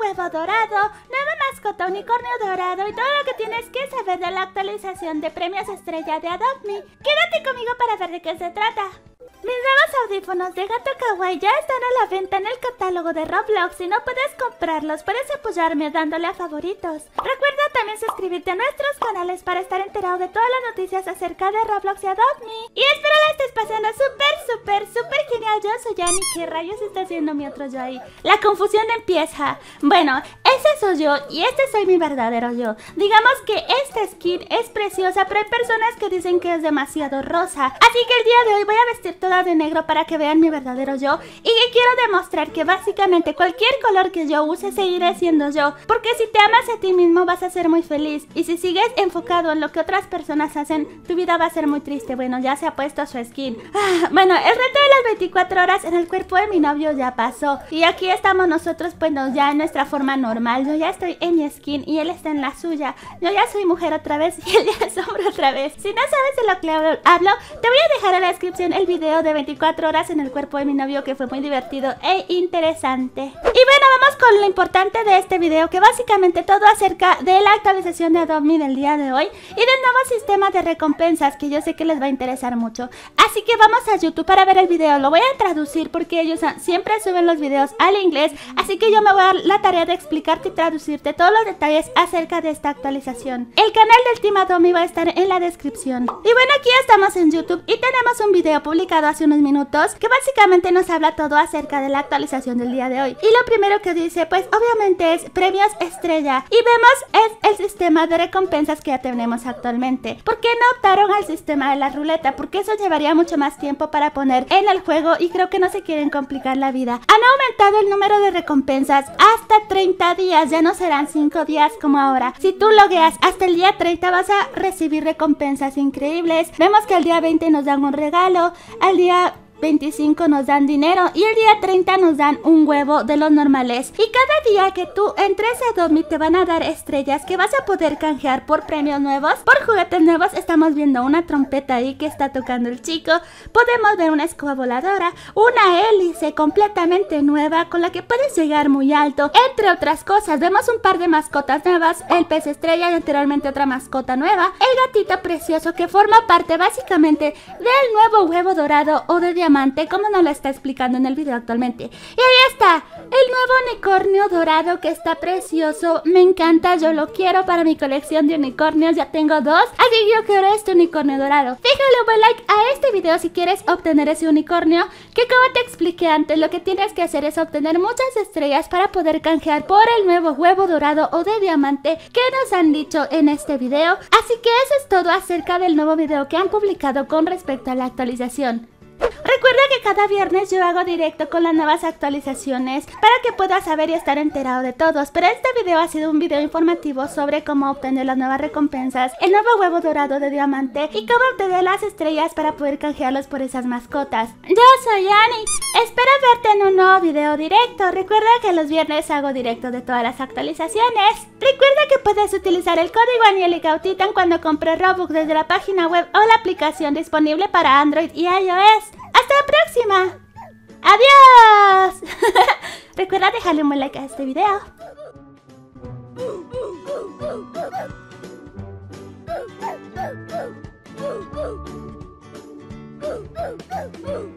huevo dorado, nueva mascota unicornio dorado y todo lo que tienes que saber de la actualización de premios estrella de Adopt Me. Quédate conmigo para ver de qué se trata. Mis nuevos audífonos de gato kawaii ya están a la venta en el catálogo de Roblox. Si no puedes comprarlos, puedes apoyarme dándole a favoritos. Recuerda también suscribirte a nuestros canales para estar enterado de todas las noticias acerca de Roblox y Adopt Me. Y espero la estés pasando súper, súper, súper genial. Yo soy Yanni. ¿Qué rayos está haciendo mi otro yo ahí? La confusión empieza. Bueno, ese soy yo y este soy mi verdadero yo. Digamos que esta skin es preciosa, pero hay personas que dicen que es demasiado rosa. Así que el día de hoy voy a vestir toda de negro para que vean mi verdadero yo y que quiero demostrar que básicamente cualquier color que yo use seguiré siendo yo. Porque si te amas a ti mismo vas a ser muy feliz y si sigues enfocado en lo que otras personas hacen, tu vida va a ser muy triste. Bueno, ya se ha puesto su skin. Ah, bueno, el reto de las 24 horas en el cuerpo de mi novio ya pasó y aquí estamos nosotros pues ya en nuestra forma normal. Yo ya estoy en mi skin y él está en la suya. Yo ya soy mujer otra vez y él ya es hombre otra vez. Si no sabes de lo que hablo, te voy a dejar en la descripción el video de 24 horas en el cuerpo de mi novio que fue muy divertido e interesante. Y bueno, vamos con lo importante de este video que básicamente todo acerca de la actualización de Adobe del día de hoy y del nuevo sistema de recompensas que yo sé que les va a interesar mucho. Así que vamos a YouTube para ver el video. Lo voy a traducir porque ellos siempre suben los videos al inglés, así que yo me voy a dar la tarea de y traducirte todos los detalles acerca de esta actualización. El canal del Team Adobe va a estar en la descripción. Y bueno, aquí estamos en YouTube y tenemos un video publicado hace unos minutos que básicamente nos habla todo acerca de la actualización del día de hoy. Y lo primero que dice, pues obviamente es premios estrella. Y vemos es el sistema de recompensas que ya tenemos actualmente. ¿Por qué no optaron al sistema de la ruleta? Porque eso llevaría mucho más tiempo para poner en el juego y creo que no se quieren complicar la vida. Han aumentado el número de recompensas hasta 30 días, ya no serán 5 días como ahora. Si tú logueas hasta el día 30 vas a recibir recompensas increíbles. Vemos que al día 20 nos dan un regalo, al día 25 nos dan dinero y el día 30 nos dan un huevo de los normales. Y cada día que tú entres a dormir te van a dar estrellas que vas a poder canjear por premios nuevos, por juguetes nuevos. Estamos viendo una trompeta ahí que está tocando el chico. Podemos ver una escoba voladora, una hélice completamente nueva con la que puedes llegar muy alto, entre otras cosas. Vemos un par de mascotas nuevas, el pez estrella y anteriormente otra mascota nueva, el gatito precioso que forma parte básicamente del nuevo huevo dorado o de como nos lo está explicando en el video actualmente. Y ahí está, el nuevo unicornio dorado que está precioso. Me encanta, yo lo quiero para mi colección de unicornios. Ya tengo dos, así que yo quiero este unicornio dorado. Déjale un buen like a este video si quieres obtener ese unicornio. Que como te expliqué antes, lo que tienes que hacer es obtener muchas estrellas para poder canjear por el nuevo huevo dorado o de diamante que nos han dicho en este video. Así que eso es todo acerca del nuevo video que han publicado con respecto a la actualización. Cada viernes yo hago directo con las nuevas actualizaciones para que puedas saber y estar enterado de todos, pero este video ha sido un video informativo sobre cómo obtener las nuevas recompensas, el nuevo huevo dorado de diamante y cómo obtener las estrellas para poder canjearlos por esas mascotas. Yo soy Annie, espero verte en un nuevo video directo, recuerda que los viernes hago directo de todas las actualizaciones. Recuerda que puedes utilizar el código Aniel cuando compres Robux desde la página web o la aplicación disponible para Android y iOS la próxima. ¡Adiós! Recuerda dejarle un buen like a este video.